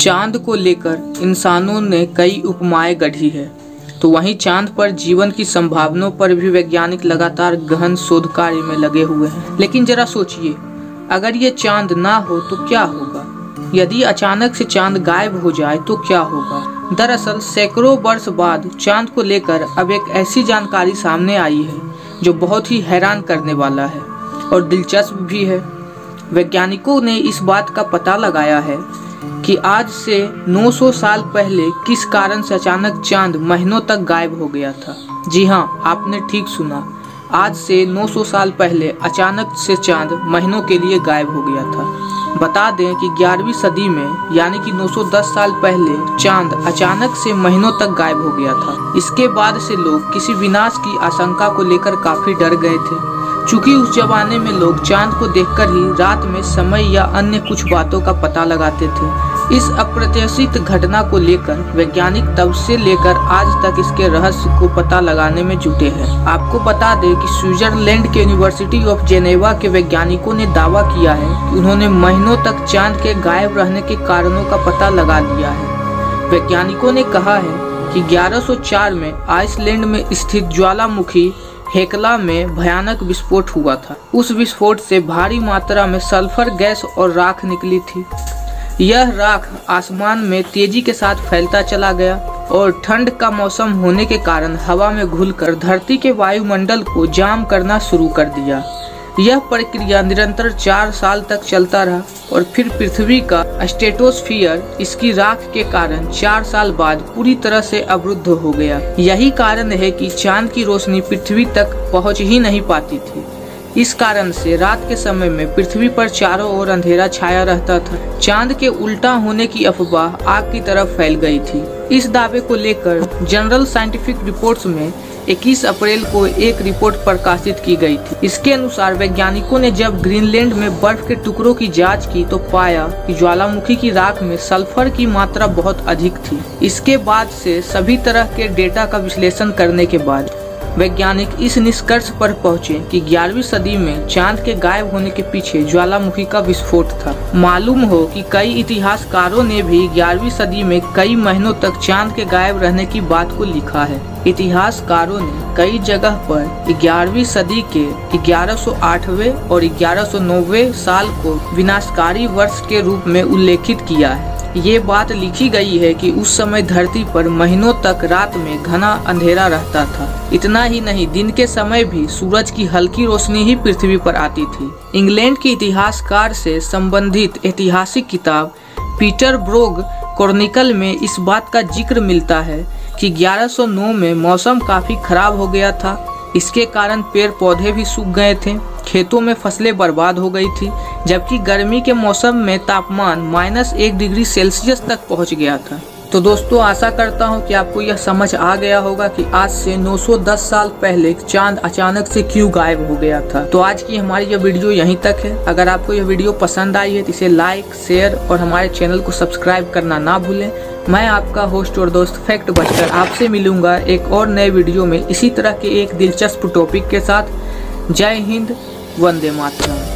चाँद को लेकर इंसानों ने कई उपमाएँ गढ़ी है। तो वहीं चाँद पर जीवन की संभावनाओं पर भी वैज्ञानिक लगातार गहन शोध कार्य में लगे हुए हैं। लेकिन जरा सोचिए, अगर ये चाँद ना हो तो क्या होगा? यदि अचानक से चाँद गायब हो जाए तो क्या होगा? दरअसल, सैकड़ों वर्ष बाद चाँद को लेकर अब एक ऐसी जानकारी सामने आई है, जो बहुत ही हैरान करने वाला है और दिलचस्प भी है। वैज्ञानिकों ने इस बात का पता लगाया है कि आज से 900 साल पहले किस कारण से अचानक चाँद महीनों तक गायब हो गया था? जी हाँ आपने ठीक सुना। आज से 900 साल पहले अचानक से चाँद महीनों के लिए गायब हो गया था। बता दें कि 11वीं सदी में, यानी कि 910 साल पहले, चाँद अचानक से महीनों तक गायब हो गया था। इसके बाद से लोग किसी विनाश की आशंका को लेकर काफ़ी डर गए थे। चूँकि उस जमाने में लोग चाँद को देखकर ही रात में समय या अन्य कुछ बातों का पता लगाते थे। इस अप्रत्याशित घटना को लेकर वैज्ञानिक तब से लेकर आज तक इसके रहस्य को पता लगाने में जुटे हैं। आपको बता दें कि स्विट्जरलैंड के यूनिवर्सिटी ऑफ़ जेनेवा के वैज्ञानिकों ने दावा किया है कि उन्होंने महीनों तक चाँद के गायब रहने के कारणों का पता लगा लिया है। वैज्ञानिकों ने कहा है कि 1104 में आइसलैंड में स्थित ज्वालामुखी हेकला में भयानक विस्फोट हुआ था। उस विस्फोट से भारी मात्रा में सल्फ़र, गैस और राख निकली थी। यह राख आसमान में तेज़ी के साथ फैलता चला गया और ठंड का मौसम होने के कारण हवा में घुलकर धरती के वायुमंडल को जाम करना शुरू कर दिया। यह प्रक्रिया निरंतर चार साल तक चलता रहा और फिर पृथ्वी का स्टेटोस्फियर इसकी राख के कारण चार साल बाद पूरी तरह से अवरुद्ध हो गया। यही कारण है कि चाँद की रोशनी पृथ्वी तक पहुँच ही नहीं पाती थी। इस कारण से रात के समय में पृथ्वी पर चारों ओर अंधेरा छाया रहता था। चाँद के उल्टा होने की अफवाह आग की तरफ़ फैल गई थी। इस दावे को लेकर जनरल साइंटिफिक रिपोर्ट्स में 21 अप्रैल को एक रिपोर्ट प्रकाशित की गई थी। इसके अनुसार वैज्ञानिकों ने जब ग्रीनलैंड में बर्फ़ के टुकड़ों की जाँच की तो पाया कि ज्वालामुखी की राख में सल्फ़र की मात्रा बहुत अधिक थी। इसके बाद से सभी तरह के डेटा का विश्लेषण करने के बाद वैज्ञानिक इस निष्कर्ष पर पहुँचे कि 11वीं सदी में चाँद के गायब होने के पीछे ज्वालामुखी का विस्फोट था। मालूम हो कि कई इतिहासकारों ने भी 11वीं सदी में कई महीनों तक चाँद के गायब रहने की बात को लिखा है। इतिहासकारों ने कई जगह पर 11वीं सदी के 1108वें और 1190वें साल को विनाशकारी वर्ष के रूप में उल्लेखित किया है। ये बात लिखी गई है कि उस समय धरती पर महीनों तक रात में घना अंधेरा रहता था। इतना ही नहीं, दिन के समय भी सूरज की हल्की रोशनी ही पृथ्वी पर आती थी। इंग्लैंड के इतिहासकार से संबंधित ऐतिहासिक किताब पीटर ब्रोग कॉर्निकल में इस बात का ज़िक्र मिलता है कि 1109 में मौसम काफ़ी खराब हो गया था। इसके कारण पेड़ पौधे भी सूख गए थे। खेतों में फ़सलें बर्बाद हो गई थी, जबकि गर्मी के मौसम में तापमान माइनस एक डिग्री सेल्सियस तक पहुँच गया था। तो दोस्तों, आशा करता हूँ कि आपको यह समझ आ गया होगा कि आज से 910 साल पहले चाँद अचानक से क्यों गायब हो गया था। तो आज की हमारी यह वीडियो यहीं तक है। अगर आपको यह वीडियो पसंद आई है तो इसे लाइक, शेयर और हमारे चैनल को सब्सक्राइब करना ना भूलें। मैं आपका होस्ट और दोस्त फैक्ट बस्टर आपसे मिलूँगा एक और नए वीडियो में। इसी तरह के एक दिलचस्प टॉपिक के साथ। जय हिंद। Vande Mataram.